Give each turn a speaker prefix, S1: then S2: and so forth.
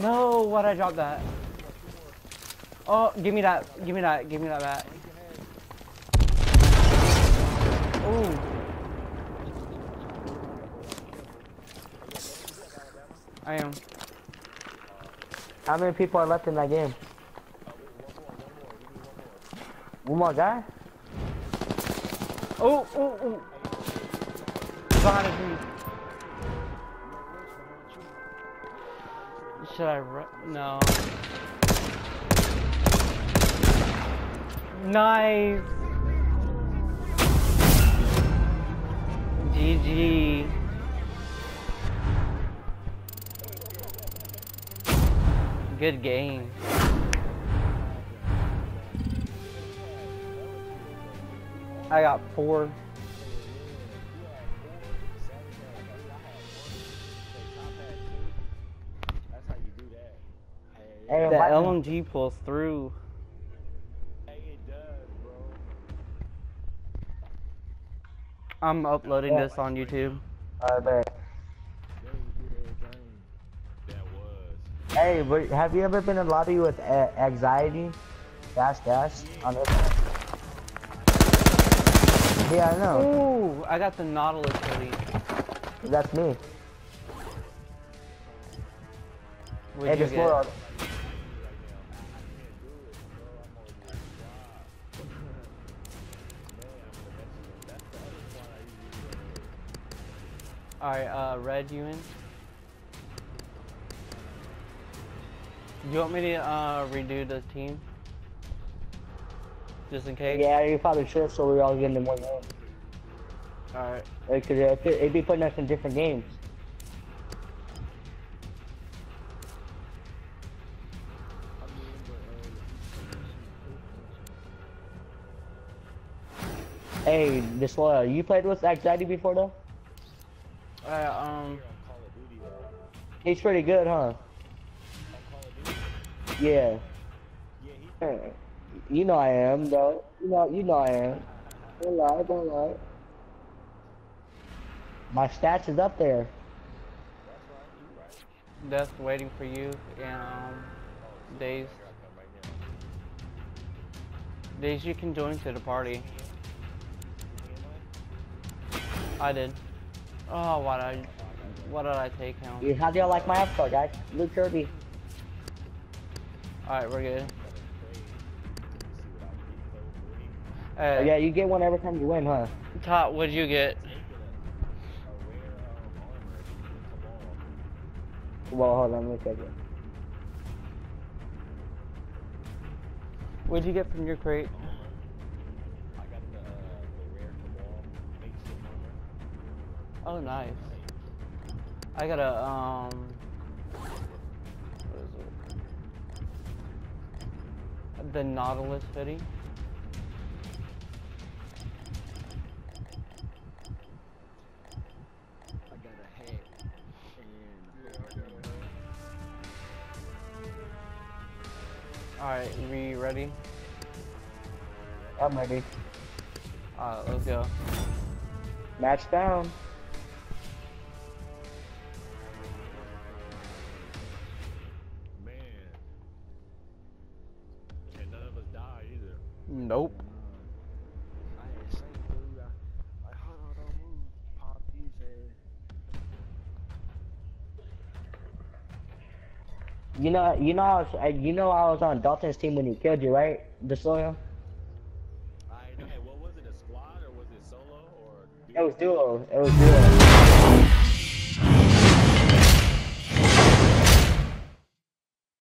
S1: No, why'd I drop that? Oh, give me that. Give me that. Give me that back. Ooh. I am.
S2: How many people are left in that game? One more guy?
S1: Oh, oh, oh. Behind a Should I? No. Nice. GG. Good game. I got four.
S3: Hey,
S2: Hey,
S1: The
S2: invite me.
S1: LMG pulls through.
S3: hey, it does, bro.
S1: I'm uploading
S2: Yeah.
S1: this on YouTube.
S2: There.
S3: There you do that thing. That was.
S2: Hey, but have you ever been in a lobby with uh, anxiety? Dash dash on this. Yeah, I know.
S1: Ooh, I got the Nautilus hoodie.
S2: That's me.
S1: What'd
S2: Hey,
S1: you
S2: this
S1: get? Alright, uh, Red, you in? You want me to, uh, redo the team? Just in case?
S2: Yeah, you probably should, so we're all getting in one game.
S1: Alright.
S2: Because it, it'd be putting us in different games. Hey, this loyal, you played with anxiety before though?
S1: Alright, um,
S3: Call of Duty, though.
S2: He's pretty good, huh?
S3: On Call of Duty?
S2: Yeah.
S3: Yeah, he.
S2: Hey, You know I am, though. You know, you know I am. Don't lie, don't lie. My stats is up there.
S3: That's right. You right.
S1: Death waiting for you and, um, Days.
S3: Here I come right now.
S1: Days, you can join to the party. I did. Oh, did I, what did I take him?
S2: How do y'all like my avatar, guys? Luke Kirby.
S1: Alright, we're good.
S2: Oh, yeah, you get one every time you win, huh?
S1: Top, what'd you get?
S2: Well, hold on, let me check it.
S1: What'd you get from your crate? Oh, nice. I got a, um... What is it? The Nautilus hoodie.
S3: I got a hat. And
S1: Alright, we ready?
S2: I'm ready.
S1: Alright, let's go.
S2: Match down.
S3: Head.
S2: You know, you know, I was, you know, I was on Dalton's team when he killed you, right? The soil.
S3: I know. Hey, what was it? A squad or was it solo or?
S2: It was duo. It was duo.